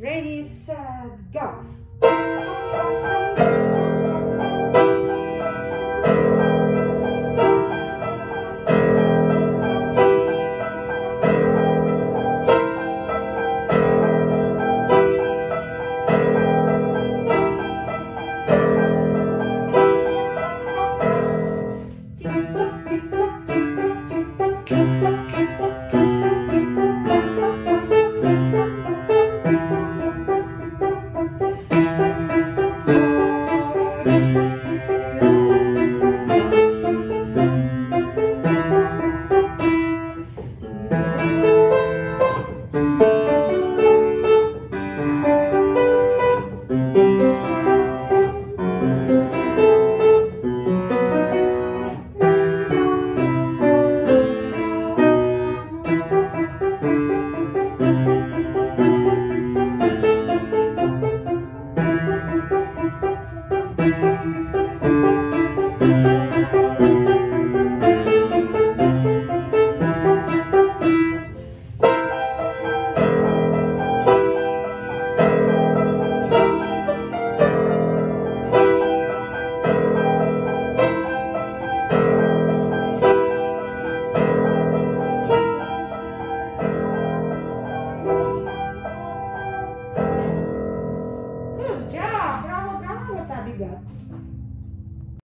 Ready, set, go! thank you. that